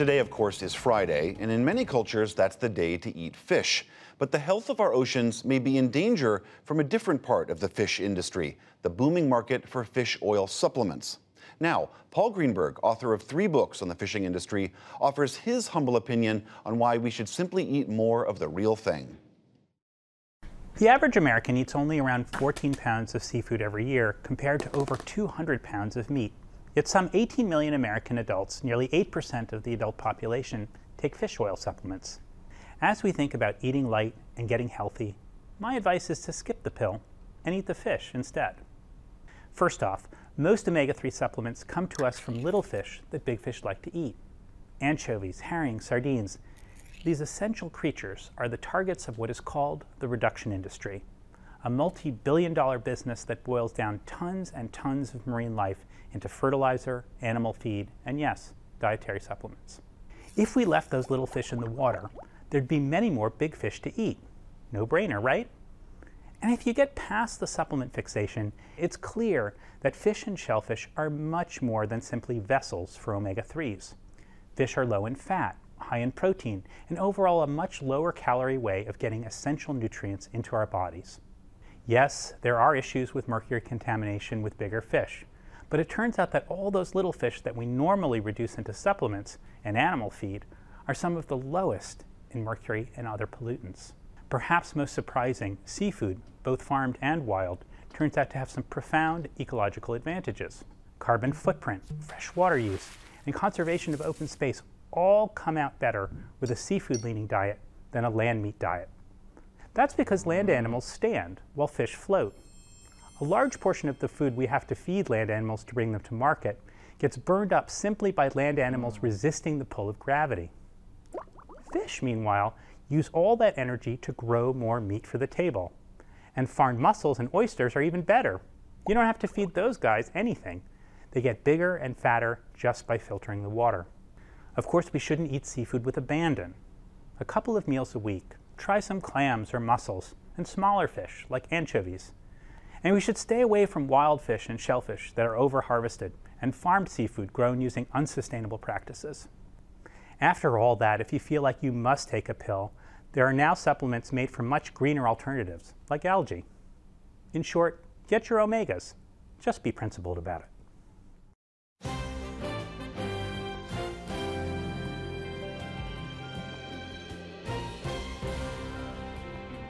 Today, of course, is Friday, and in many cultures, that's the day to eat fish. But the health of our oceans may be in danger from a different part of the fish industry the booming market for fish oil supplements. Now, Paul Greenberg, author of three books on the fishing industry, offers his humble opinion on why we should simply eat more of the real thing. The average American eats only around 14 pounds of seafood every year, compared to over 200 pounds of meat. Yet some 18 million American adults, nearly 8% of the adult population, take fish oil supplements. As we think about eating light and getting healthy, my advice is to skip the pill and eat the fish instead. First off, most omega 3 supplements come to us from little fish that big fish like to eat. Anchovies, herring, sardines. These essential creatures are the targets of what is called the reduction industry, a multi billion dollar business that boils down tons and tons of marine life into fertilizer, animal feed, and yes, dietary supplements. If we left those little fish in the water, there'd be many more big fish to eat. No brainer, right? And if you get past the supplement fixation, it's clear that fish and shellfish are much more than simply vessels for omega 3s. Fish are low in fat, high in protein, and overall a much lower calorie way of getting essential nutrients into our bodies. Yes, there are issues with mercury contamination with bigger fish, but it turns out that all those little fish that we normally reduce into supplements and animal feed are some of the lowest in mercury and other pollutants. Perhaps most surprising, seafood, both farmed and wild, turns out to have some profound ecological advantages. Carbon footprint, fresh water use, and conservation of open space all come out better with a seafood leaning diet than a land meat diet. That's because land animals stand while fish float. A large portion of the food we have to feed land animals to bring them to market gets burned up simply by land animals resisting the pull of gravity. Fish, meanwhile, use all that energy to grow more meat for the table. And farmed mussels and oysters are even better. You don't have to feed those guys anything. They get bigger and fatter just by filtering the water. Of course, we shouldn't eat seafood with abandon. A couple of meals a week, try some clams or mussels, and smaller fish like anchovies. And we should stay away from wild fish and shellfish that are over harvested and farmed seafood grown using unsustainable practices. After all that, if you feel like you must take a pill, there are now supplements made from much greener alternatives, like algae. In short, get your omegas. Just be principled about it.